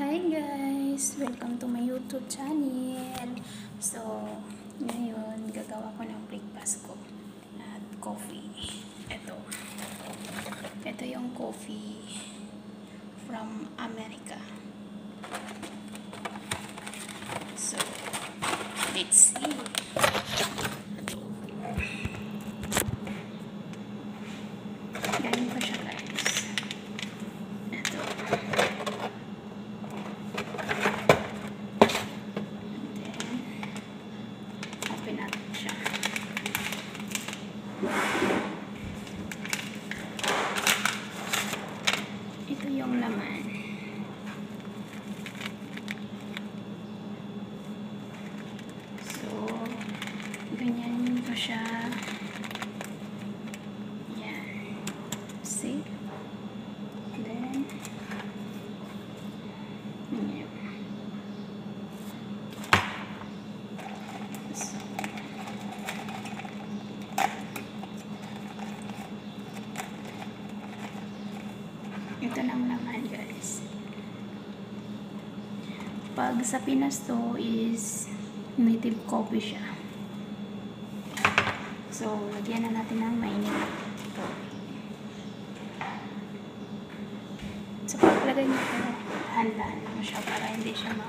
Hi guys! Welcome to my YouTube channel. So, ngayon gagawa ko ng breakfast ko at coffee. Ito. Ito yung coffee from America. So, let's see. Ganyan pa siya guys. Ito. then, open natin siya. Ito yung laman. So, ganyan ko siya. Yan. See? Then, yan. So, ito lang naman guys. Pag sa Pinas to is native coffee siya. So, lagyan na natin ng mainit. So, paglagay niyo po, dahan-dahan mo siya para hindi siya ma...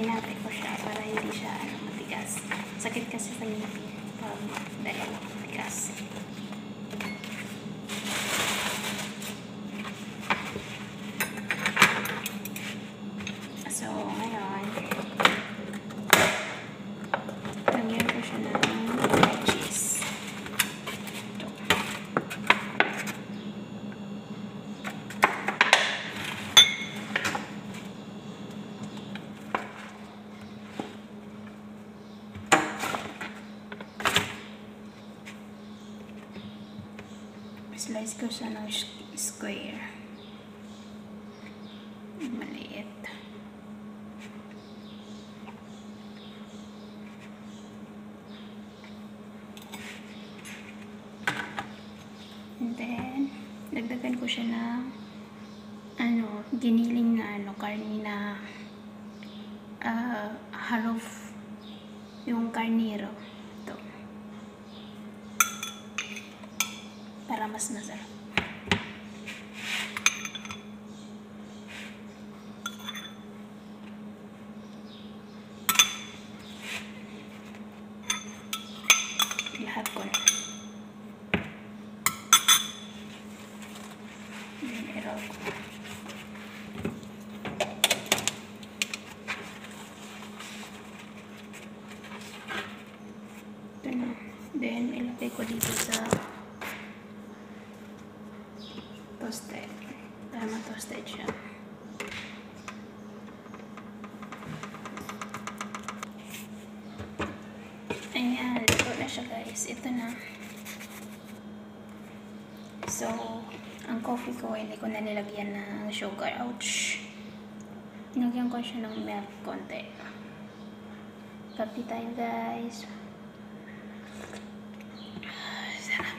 hinati ko siya para hindi siya ano, matigas. Sakit kasi sa ngipin pag dahil matigas. So, ngayon, lagyan ko siya ng cheese. Ito. Slice ko siya ng square. Maliit. And then, dagdagan ko siya ng ano, giniling na ano, karni na uh, half yung karniro. Ito. Para mas masarap. Lahat ko na. Na. Then, ilagay ko dito sa toasted. Para ma-toasted siya. Ayan, ito na siya guys. Ito na. So, ang coffee ko, hindi ko na nilagyan ng sugar. Ouch! Nilagyan ko siya ng milk konti. Kapi tayo guys. Sarap.